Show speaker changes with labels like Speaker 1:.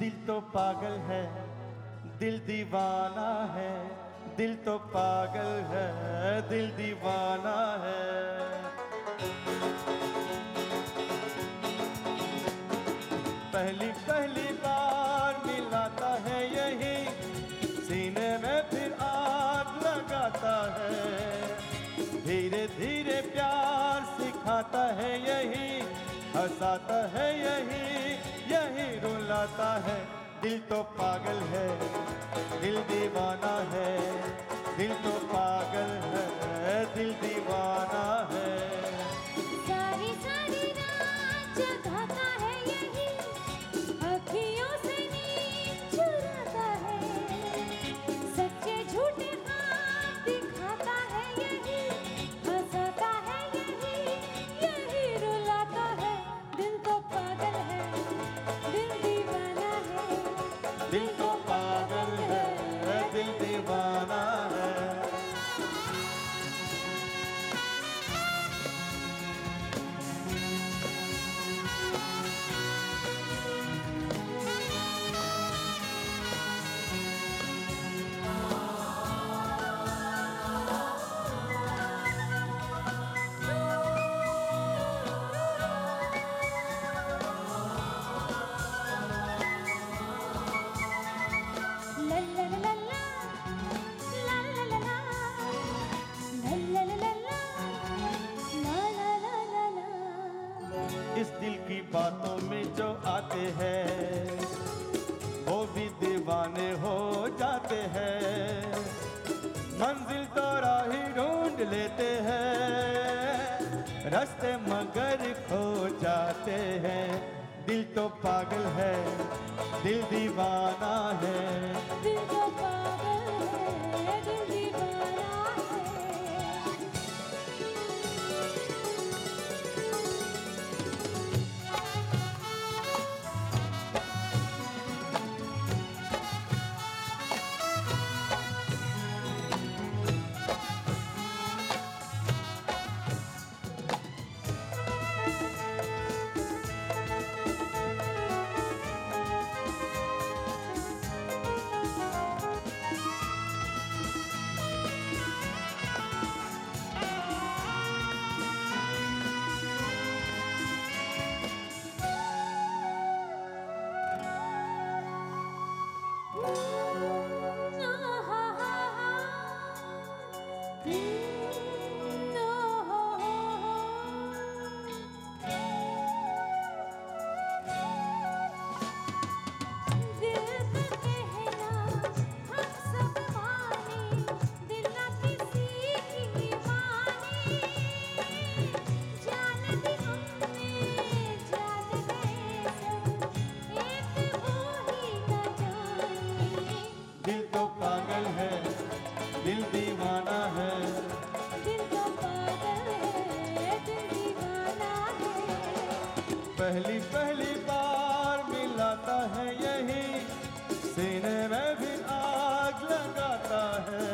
Speaker 1: दिल तो पागल है, दिल दीवाना है, दिल तो पागल है, दिल दीवाना है। पहली पहली बार मिलाता है यही, सीने में फिर आग लगाता है। धीरे धीरे हंसाता है यही यही रुलाता है। दिल तो पागल है, दिल दीवाना है, दिल तो पागल है, दिल दीवाना इस दिल की बातों में जो आते हैं, वो भी दीवाने हो जाते हैं। मंजिल तो राही ढूंढ लेते हैं, रास्ते मगर खो जाते हैं। दिल तो पागल है, दिल दीवाना है।
Speaker 2: दिल तो पागल
Speaker 1: पहली पहली बार मिलाता है यही। सीने में भी आग लगाता है।